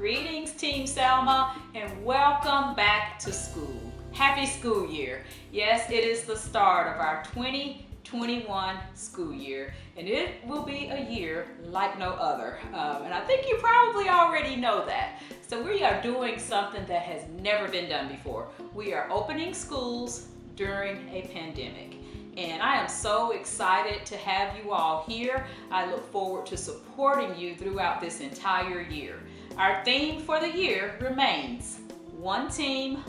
Greetings, Team Selma, and welcome back to school. Happy school year. Yes, it is the start of our 2021 school year, and it will be a year like no other. Um, and I think you probably already know that. So we are doing something that has never been done before. We are opening schools during a pandemic and I am so excited to have you all here. I look forward to supporting you throughout this entire year. Our theme for the year remains one team,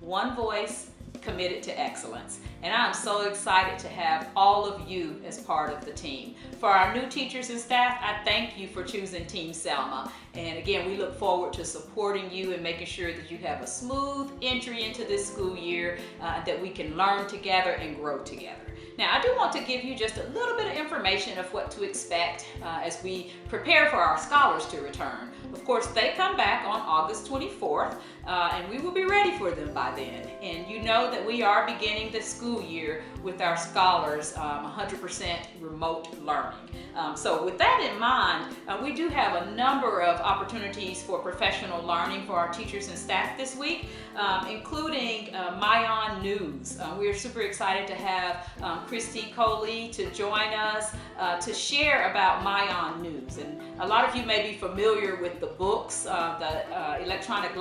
one voice, committed to excellence. And I'm so excited to have all of you as part of the team. For our new teachers and staff, I thank you for choosing Team Selma. And again, we look forward to supporting you and making sure that you have a smooth entry into this school year, uh, that we can learn together and grow together. Now, I do want to give you just a little bit of information of what to expect uh, as we prepare for our scholars to return. Of course, they come back on August 24th, uh, and we will be ready for them by then. And you know that we are beginning the school year with our scholars 100% um, remote learning. Um, so with that in mind, uh, we do have a number of opportunities for professional learning for our teachers and staff this week, um, including uh, MyOn News. Uh, we are super excited to have um, Christy Coley to join us uh, to share about MyOn News. And a lot of you may be familiar with the books, uh, the uh, electronic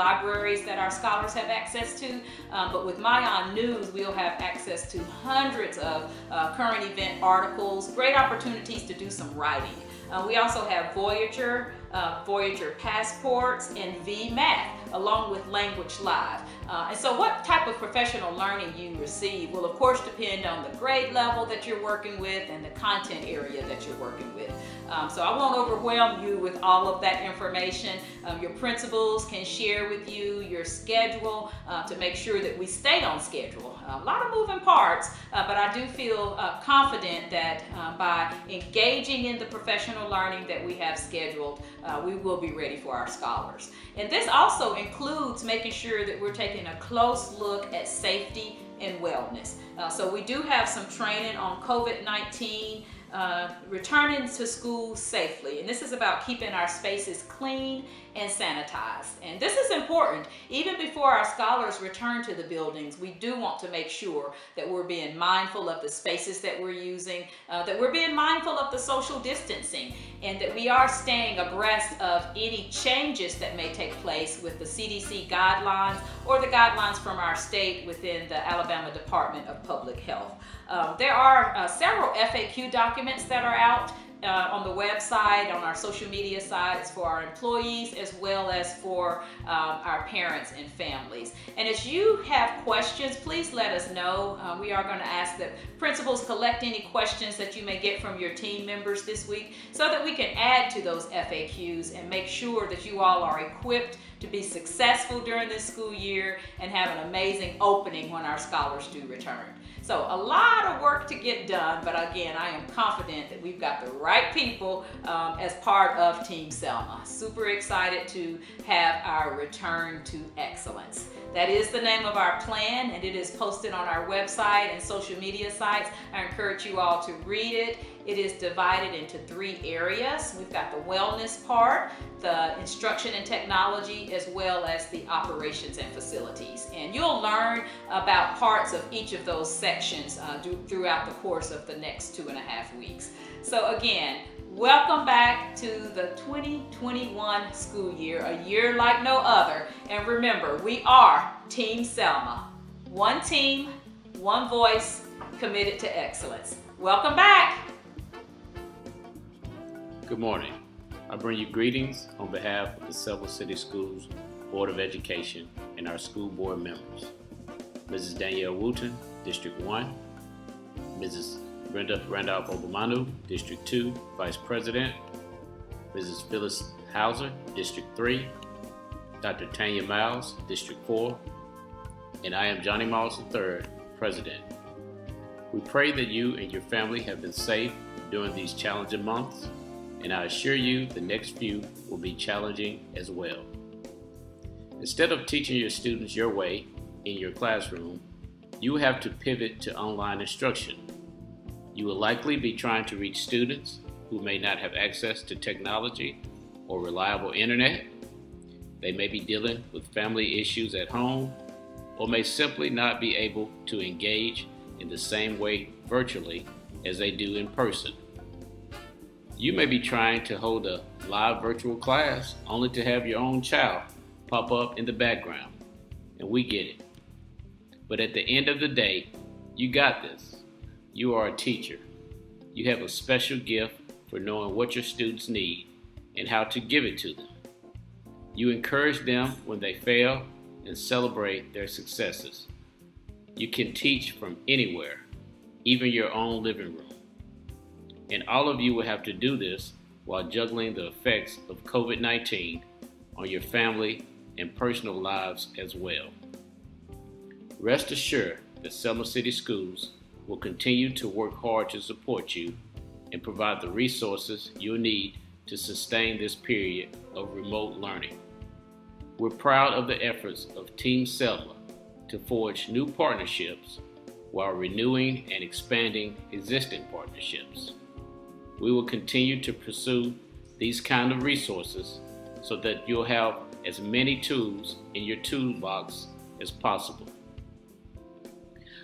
that our scholars have access to, um, but with MyOn News, we'll have access to hundreds of uh, current event articles, great opportunities to do some writing. Uh, we also have Voyager, uh, Voyager Passports, and VMath, along with Language Live. Uh, and so what type of professional learning you receive will of course depend on the grade level that you're working with and the content area that you're working with. Um, so I won't overwhelm you with all of that information. Um, your principals can share with you your schedule uh, to make sure that we stay on schedule. A lot of moving parts, uh, but I do feel uh, confident that uh, by engaging in the professional learning that we have scheduled, uh, we will be ready for our scholars. And this also includes making sure that we're taking a close look at safety and wellness. Uh, so we do have some training on COVID-19 uh, returning to school safely. And this is about keeping our spaces clean and sanitized. And this is important. Even before our scholars return to the buildings, we do want to make sure that we're being mindful of the spaces that we're using, uh, that we're being mindful of the social distancing, and that we are staying abreast of any changes that may take place with the CDC guidelines or the guidelines from our state within the Alabama Department of Public Health. Um, there are uh, several FAQ documents that are out uh, on the website, on our social media sites for our employees as well as for um, our parents and families. And as you have questions, please let us know. Uh, we are going to ask that principals collect any questions that you may get from your team members this week so that we can add to those FAQs and make sure that you all are equipped to be successful during this school year and have an amazing opening when our scholars do return. So a lot of work to get done, but again, I am confident that we've got the right people um, as part of Team Selma. Super excited to have our return to excellence. That is the name of our plan and it is posted on our website and social media sites. I encourage you all to read it. It is divided into three areas. We've got the wellness part, the instruction and technology, as well as the operations and facilities. And you'll learn about parts of each of those sections uh, throughout the course of the next two and a half weeks. So again, Welcome back to the 2021 school year, a year like no other. And remember, we are Team Selma. One team, one voice, committed to excellence. Welcome back. Good morning. I bring you greetings on behalf of the Selma City Schools Board of Education and our school board members. Mrs. Danielle Wooten, District 1, Mrs. Brenda Randolph Obomanu, District 2, Vice President, Mrs. Phyllis Hauser, District 3, Dr. Tanya Miles, District 4, and I am Johnny Miles III, President. We pray that you and your family have been safe during these challenging months, and I assure you the next few will be challenging as well. Instead of teaching your students your way in your classroom, you have to pivot to online instruction. You will likely be trying to reach students who may not have access to technology or reliable internet. They may be dealing with family issues at home or may simply not be able to engage in the same way virtually as they do in person. You may be trying to hold a live virtual class only to have your own child pop up in the background, and we get it. But at the end of the day, you got this. You are a teacher. You have a special gift for knowing what your students need and how to give it to them. You encourage them when they fail and celebrate their successes. You can teach from anywhere, even your own living room. And all of you will have to do this while juggling the effects of COVID 19 on your family and personal lives as well. Rest assured that Selma City Schools will continue to work hard to support you and provide the resources you'll need to sustain this period of remote learning. We're proud of the efforts of Team Selma to forge new partnerships while renewing and expanding existing partnerships. We will continue to pursue these kind of resources so that you'll have as many tools in your toolbox as possible.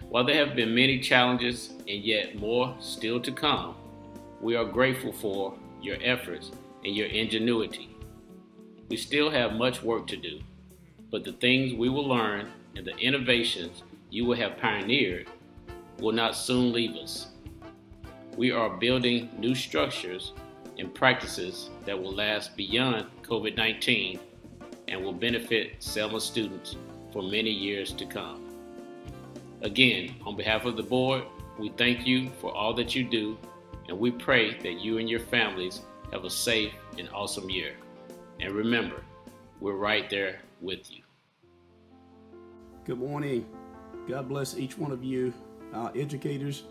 While there have been many challenges and yet more still to come, we are grateful for your efforts and your ingenuity. We still have much work to do, but the things we will learn and the innovations you will have pioneered will not soon leave us. We are building new structures and practices that will last beyond COVID 19 and will benefit Selma students for many years to come. Again, on behalf of the board, we thank you for all that you do, and we pray that you and your families have a safe and awesome year. And remember, we're right there with you. Good morning. God bless each one of you, our educators,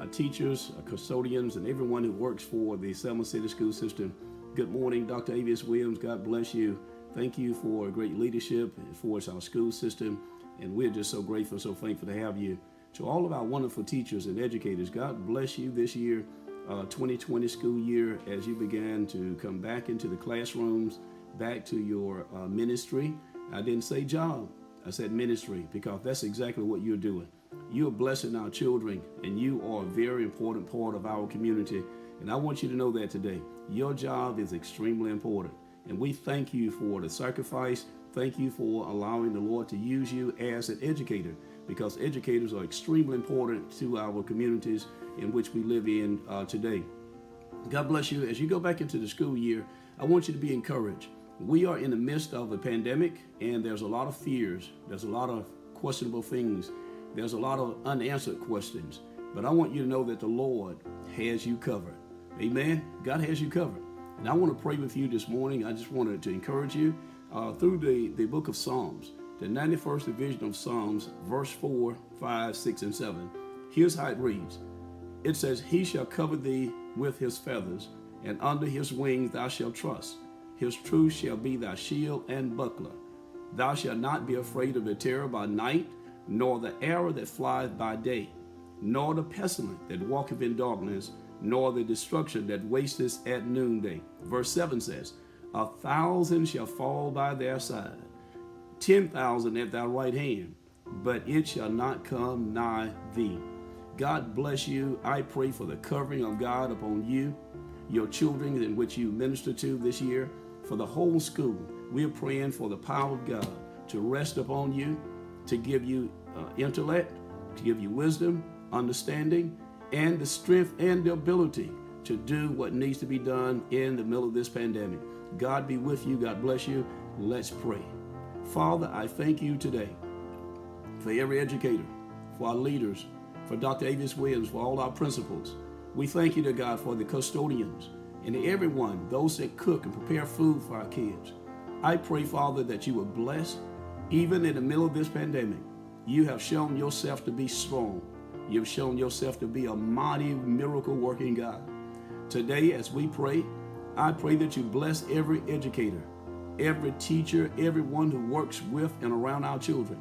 our teachers, our custodians, and everyone who works for the Selma City School System. Good morning, Dr. Avis Williams. God bless you. Thank you for great leadership for our school system. And we're just so grateful, so thankful to have you. To all of our wonderful teachers and educators, God bless you this year, uh, 2020 school year, as you began to come back into the classrooms, back to your uh, ministry. I didn't say job, I said ministry, because that's exactly what you're doing. You are blessing our children, and you are a very important part of our community. And I want you to know that today. Your job is extremely important. And we thank you for the sacrifice. Thank you for allowing the Lord to use you as an educator because educators are extremely important to our communities in which we live in uh, today. God bless you. As you go back into the school year, I want you to be encouraged. We are in the midst of a pandemic, and there's a lot of fears. There's a lot of questionable things. There's a lot of unanswered questions. But I want you to know that the Lord has you covered. Amen. God has you covered. And I want to pray with you this morning. I just wanted to encourage you uh, through the, the book of Psalms, the 91st division of Psalms, verse 4, 5, 6, and 7. Here's how it reads It says, He shall cover thee with his feathers, and under his wings thou shalt trust. His truth shall be thy shield and buckler. Thou shalt not be afraid of the terror by night, nor the arrow that flieth by day, nor the pestilence that walketh in darkness, nor the destruction that wasteth at noonday. Verse 7 says, A thousand shall fall by their side, ten thousand at thy right hand, but it shall not come nigh thee. God bless you. I pray for the covering of God upon you, your children in which you minister to this year, for the whole school. We are praying for the power of God to rest upon you, to give you uh, intellect, to give you wisdom, understanding, and the strength and the ability to do what needs to be done in the middle of this pandemic. God be with you. God bless you. Let's pray. Father, I thank you today for every educator, for our leaders, for Dr. Avis Williams, for all our principals. We thank you to God for the custodians and everyone, those that cook and prepare food for our kids. I pray, Father, that you would bless, even in the middle of this pandemic. You have shown yourself to be strong You've shown yourself to be a mighty miracle working God. Today, as we pray, I pray that you bless every educator, every teacher, everyone who works with and around our children.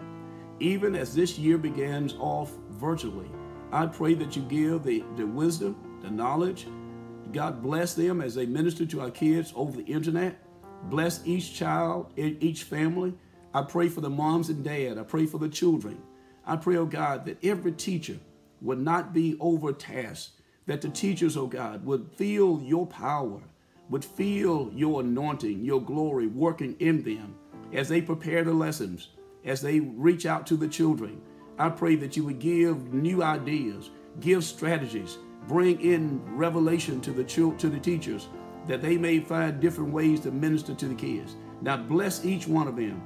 Even as this year begins off virtually, I pray that you give the, the wisdom, the knowledge. God bless them as they minister to our kids over the internet. Bless each child, each family. I pray for the moms and dad. I pray for the children. I pray, oh God, that every teacher would not be overtasked, that the teachers, oh God, would feel your power, would feel your anointing, your glory working in them as they prepare the lessons, as they reach out to the children. I pray that you would give new ideas, give strategies, bring in revelation to the children, to the teachers, that they may find different ways to minister to the kids. Now bless each one of them.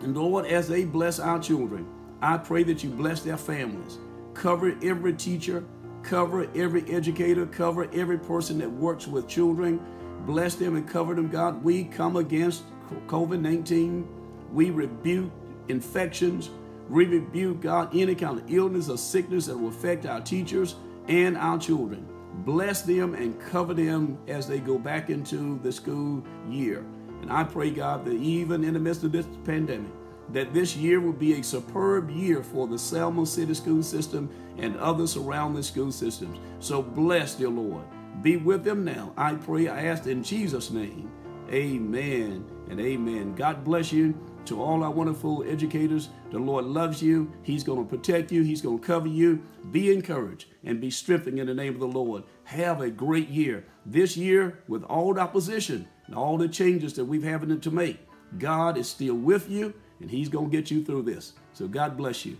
And Lord, as they bless our children, I pray that you bless their families. Cover every teacher, cover every educator, cover every person that works with children. Bless them and cover them, God. We come against COVID 19. We rebuke infections. We rebuke, God, any kind of illness or sickness that will affect our teachers and our children. Bless them and cover them as they go back into the school year. And I pray, God, that even in the midst of this pandemic, that this year will be a superb year for the Selma City School System and other surrounding school systems. So bless, dear Lord. Be with them now. I pray, I ask in Jesus' name. Amen and amen. God bless you. To all our wonderful educators, the Lord loves you. He's going to protect you. He's going to cover you. Be encouraged and be strengthened in the name of the Lord. Have a great year. This year, with all the opposition and all the changes that we've having to make, God is still with you and He's going to get you through this. So God bless you.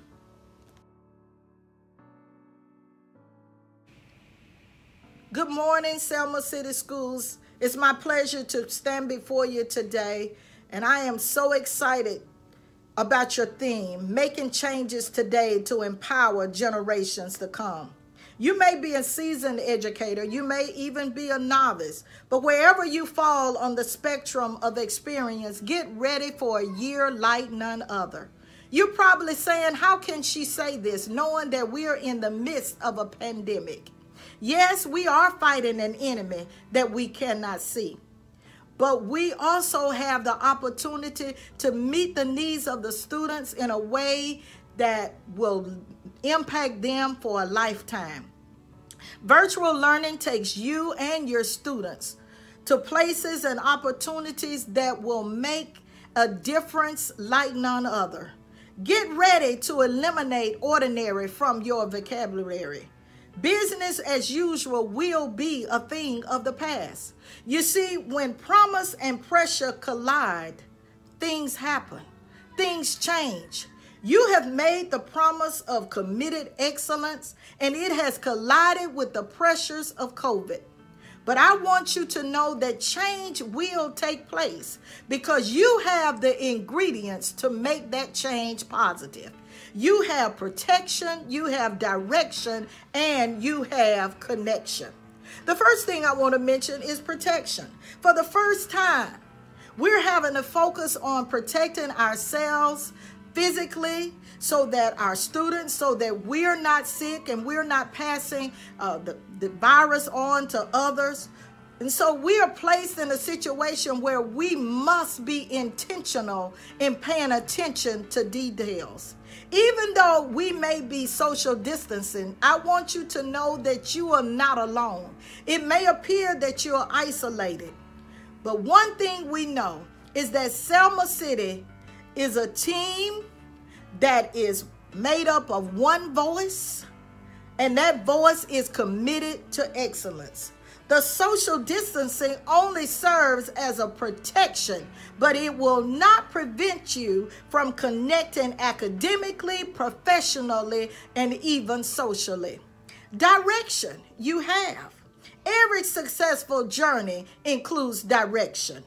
Good morning, Selma City Schools. It's my pleasure to stand before you today and I am so excited about your theme, making changes today to empower generations to come. You may be a seasoned educator, you may even be a novice, but wherever you fall on the spectrum of experience, get ready for a year like none other. You're probably saying, How can she say this, knowing that we are in the midst of a pandemic? Yes, we are fighting an enemy that we cannot see but we also have the opportunity to meet the needs of the students in a way that will impact them for a lifetime. Virtual learning takes you and your students to places and opportunities that will make a difference like none other. Get ready to eliminate ordinary from your vocabulary. Business as usual will be a thing of the past. You see, when promise and pressure collide, things happen, things change. You have made the promise of committed excellence, and it has collided with the pressures of COVID. But I want you to know that change will take place because you have the ingredients to make that change positive. You have protection, you have direction, and you have connection. The first thing I want to mention is protection. For the first time, we're having to focus on protecting ourselves physically so that our students, so that we're not sick and we're not passing uh, the, the virus on to others. And so we are placed in a situation where we must be intentional in paying attention to details. Even though we may be social distancing, I want you to know that you are not alone. It may appear that you're isolated, but one thing we know is that Selma City is a team that is made up of one voice, and that voice is committed to excellence. The social distancing only serves as a protection, but it will not prevent you from connecting academically, professionally, and even socially. Direction you have. Every successful journey includes direction.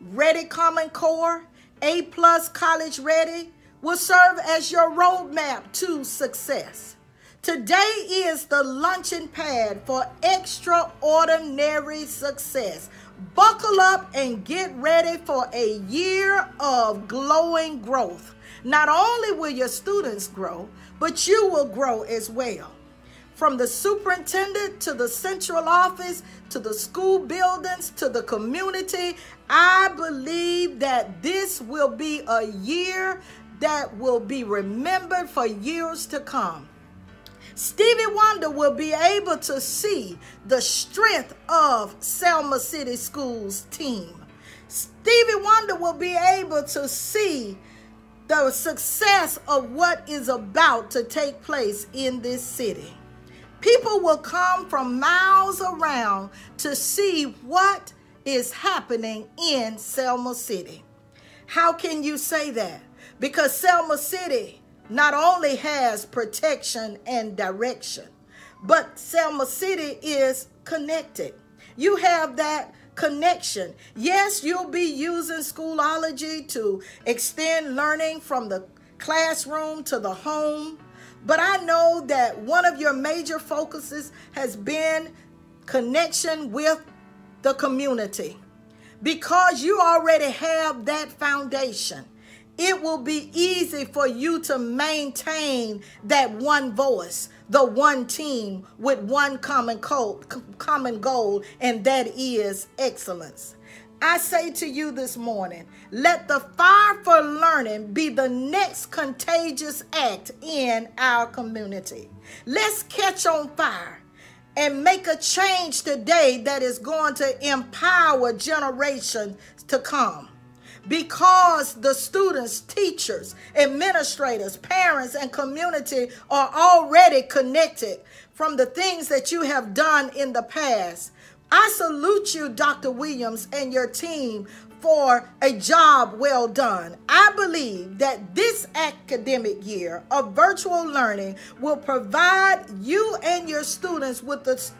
Ready Common Core, A plus College Ready will serve as your roadmap to success. Today is the launching pad for extraordinary success. Buckle up and get ready for a year of glowing growth. Not only will your students grow, but you will grow as well. From the superintendent to the central office to the school buildings to the community, I believe that this will be a year that will be remembered for years to come. Stevie Wonder will be able to see the strength of Selma City Schools team. Stevie Wonder will be able to see the success of what is about to take place in this city. People will come from miles around to see what is happening in Selma City. How can you say that? Because Selma City not only has protection and direction, but Selma City is connected. You have that connection. Yes, you'll be using Schoology to extend learning from the classroom to the home. But I know that one of your major focuses has been connection with the community. Because you already have that foundation, it will be easy for you to maintain that one voice, the one team with one common, common goal, and that is excellence. I say to you this morning, let the fire for learning be the next contagious act in our community. Let's catch on fire and make a change today that is going to empower generations to come because the students, teachers, administrators, parents, and community are already connected from the things that you have done in the past. I salute you, Dr. Williams, and your team for a job well done. I believe that this academic year of virtual learning will provide you and your students with the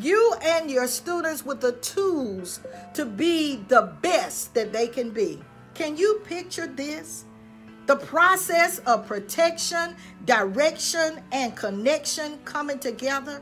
you and your students with the tools to be the best that they can be. Can you picture this? The process of protection, direction, and connection coming together.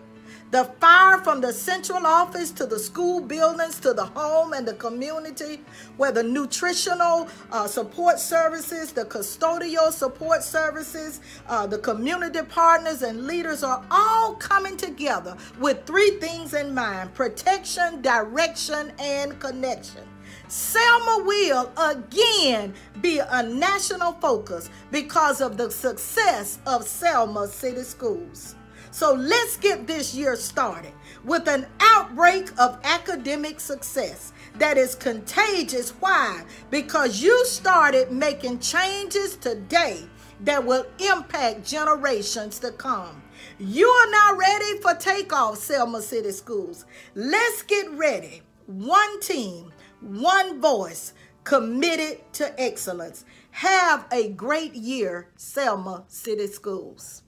The fire from the central office to the school buildings to the home and the community, where the nutritional uh, support services, the custodial support services, uh, the community partners and leaders are all coming together with three things in mind protection, direction, and connection. Selma will again be a national focus because of the success of Selma City Schools. So let's get this year started with an outbreak of academic success that is contagious. Why? Because you started making changes today that will impact generations to come. You are now ready for takeoff, Selma City Schools. Let's get ready. One team, one voice, committed to excellence. Have a great year, Selma City Schools.